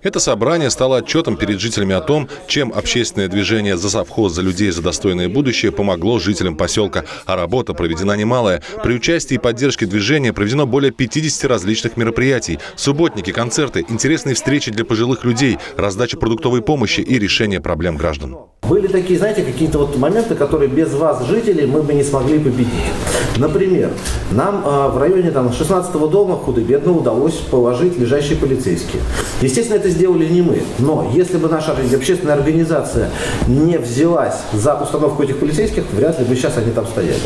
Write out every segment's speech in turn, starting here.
Это собрание стало отчетом перед жителями о том, чем общественное движение «За совхоз, за людей, за достойное будущее» помогло жителям поселка, а работа проведена немалая. При участии и поддержке движения проведено более 50 различных мероприятий. Субботники, концерты, интересные встречи для пожилых людей, раздача продуктовой помощи и решение проблем граждан. Были такие, знаете, какие-то вот моменты, которые без вас, жителей, мы бы не смогли победить. Например, нам э, в районе там, 16-го дома худо-бедно удалось положить лежащие полицейские. Естественно, это сделали не мы. Но если бы наша общественная организация не взялась за установку этих полицейских, вряд ли бы сейчас они там стояли.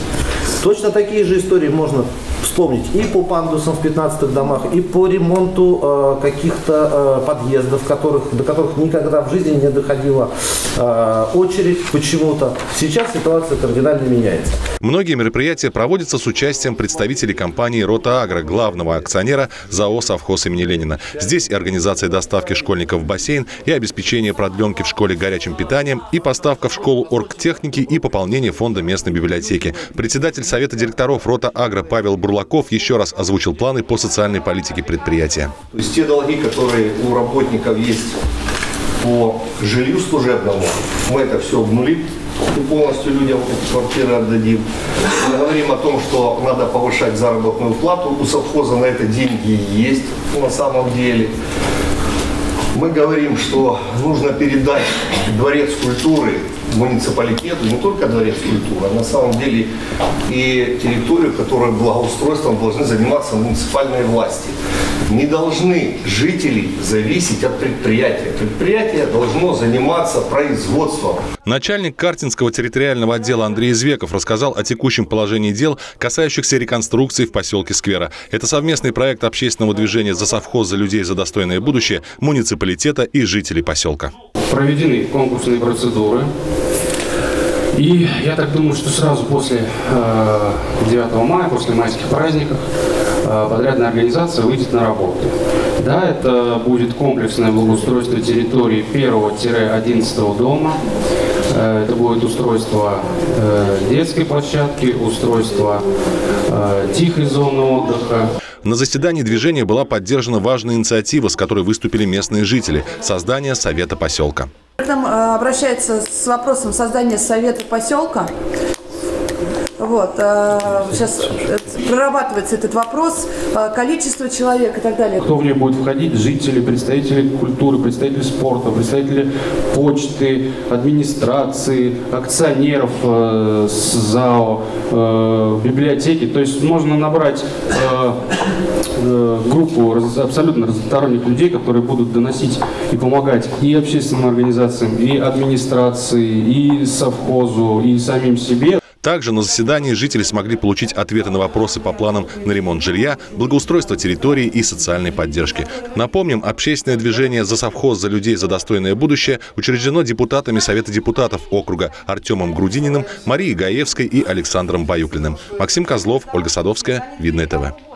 Точно такие же истории можно вспомнить и по пандусам в 15-х домах, и по ремонту э, каких-то э, подъездов, которых, до которых никогда в жизни не доходила э, очередь почему-то. Сейчас ситуация кардинально меняется. Многие мероприятия проводятся с участием представителей компании «Рота Агро», главного акционера ЗАО «Совхоз» имени Ленина. Здесь и организация доставки школьников в бассейн, и обеспечение продленки в школе горячим питанием, и поставка в школу оргтехники, и пополнение фонда местной библиотеки. Председатель Совета директоров «Рота Агро» Павел Бурлаков еще раз озвучил планы по социальной политике предприятия. То есть те долги, которые у работников есть по жилью служебному, мы это все обнулим и полностью людям квартиры отдадим. Мы говорим о том, что надо повышать заработную плату. У совхоза на это деньги есть на самом деле. Мы говорим, что нужно передать дворец культуры муниципалитету, не только дворец культуры, а на самом деле и территорию, которая благоустройством должны заниматься муниципальные власти. Не должны жители зависеть от предприятия. Предприятие должно заниматься производством. Начальник Картинского территориального отдела Андрей Извеков рассказал о текущем положении дел, касающихся реконструкции в поселке Сквера. Это совместный проект общественного движения «За совхоз, за людей, за достойное будущее», муниципалитета и жителей поселка. Проведены конкурсные процедуры. И я так думаю, что сразу после э, 9 мая, после майских праздников, э, подрядная организация выйдет на работу. Да, это будет комплексное благоустройство территории 1-11 дома. Э, это будет устройство э, детской площадки, устройство э, тихой зоны отдыха. На заседании движения была поддержана важная инициатива, с которой выступили местные жители – создание Совета поселка. К нам э, обращается с вопросом создания совета поселка. Вот, э, сейчас э, прорабатывается этот вопрос, э, количество человек и так далее. Кто в нее будет входить? Жители, представители культуры, представители спорта, представители почты, администрации, акционеров э, ЗАО, библиотеки. То есть можно набрать группу абсолютно разносторонних людей, которые будут доносить и помогать и общественным организациям, и администрации, и совхозу, и самим себе. Также на заседании жители смогли получить ответы на вопросы по планам на ремонт жилья, благоустройство территории и социальной поддержки. Напомним, общественное движение «За совхоз, за людей, за достойное будущее» учреждено депутатами Совета депутатов округа Артемом Грудининым, Марией Гаевской и Александром Баюклиным. Максим Козлов, Ольга Садовская, Видное ТВ.